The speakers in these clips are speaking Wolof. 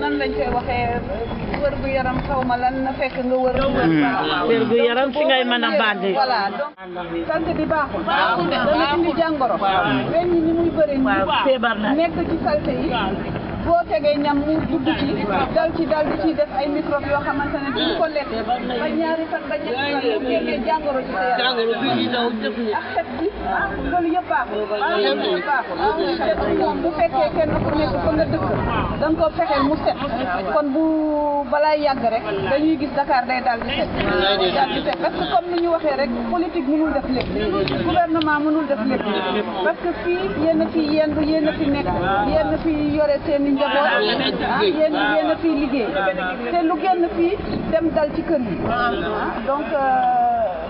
nan lañ koy waxee wër gu yaram xaw ma lan na fekk nga wër. wér gu yaram si ngay mën a bànde. voilà donc sant bi baaxul. baaxul de dana indi jàngoro. wenn ñi muy bëri ñu. feebar na nekk ci salte yi. boo tegee ñam mu dugg ci dal ci dal di ciy def ay microbe yoo xamante ne duñ ko lekk ba ñaari fan ba ñetti fan bu génnee jàngoro ci sa yaram. loolu yëpp baaxul loolu yëpp baaxul moom bu fekkee kenn ku nekk fa nga dëkk da nga ko fexeel mu set kon bu balaa yàgg rek dañuy gis Dakar day daal di set daal di set parce que comme ni ñu waxee rek politique mënul def lépp gouvernement mënul def lépp parce que fii yéen a fi yendu yéen a fi nekk yéen a fi yore seen i njaboot ah yéen yéen a fi liggéey te lu génn fii dem dal ci kër yi ah donc euh,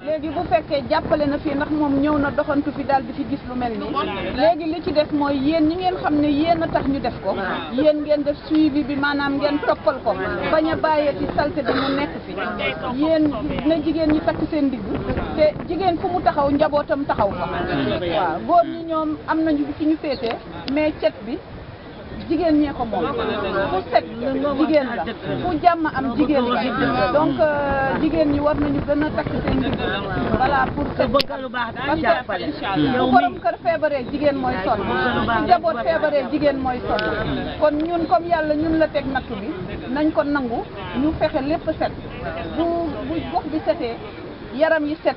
léegi bu fekkee jàppale na fii ndax moom ñëw na doxantu fi daal di fi gis lu mel nii léegi li ci def mooy yéen ñi ngeen xam ne yéen a tax ñu def ko yéen ngeen def suivi bi maanaam ngeen toppal ko bañ a bàyyeeti salte bi mu nekk fi yéen na jigéen ñi takk seen digg te jigéen fu mu taxaw njabootam taxaw ko waaw góor ñi ñoom am nañu fi ñu féete mais cet bi jigéen ñee ko moom ku set jigéen la ku jàmm am jigéen la donc euh, jigéen ñi war nañu gën a takk seen ndigg voilà pour set parce que bu borom kër feebaree jigéen mooy sonn su jaboot feebaree jigéen mooy sonn kon ñun comme yàlla ñun la teg nattu bi nañ ko nangu ñu fexe lépp set bu bu gox bi setee yaram yi set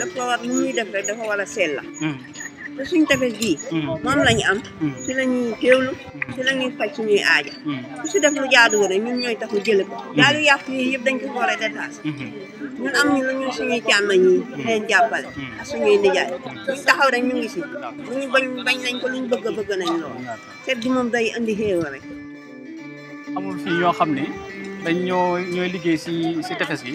dafa war lu muy def rek dafa war a sell la te suñ tefes gii moom lañu am ci la ñuy teewlu ci la ñuy faj suñuy aaja ku si def lu jaadu woon ñun ñooy tax ñu jële ko jaalu yàq yi yëpp dañ ko war a détaché ñun am ñu lu ñu suñuy càmmañ yi leen jàppale ak suñuy nijaay ñu taxaw rek ñu ngi si lu ñu bañ bañ nañ ko lu ñu bëgg a bëgg nañ lool set gi moom day indi xéewa rek amul fii ñoo xam ne dañ ñoo ñooy liggéey si si tefes gi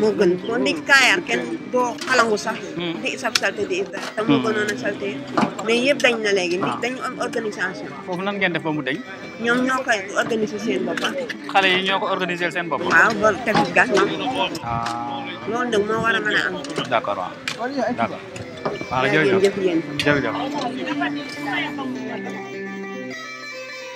moo gën moo ndig kaayaar kenn doo xalangu sax hmm. di sab salte di ib te moo hmm. gënoon a salte mais yëpp dañ na léegi ndig ah. dañu am organisation foofu nan ngeen def ba mu dañ ñoom ñoo koy organiser seen bopp ah. xale yi ñoo ko organiser seen bopp waaw ba tamit gas ah. loolu nag moo war a mën a am d'accord waaw d'accord waaw jërëjëf jërëjëf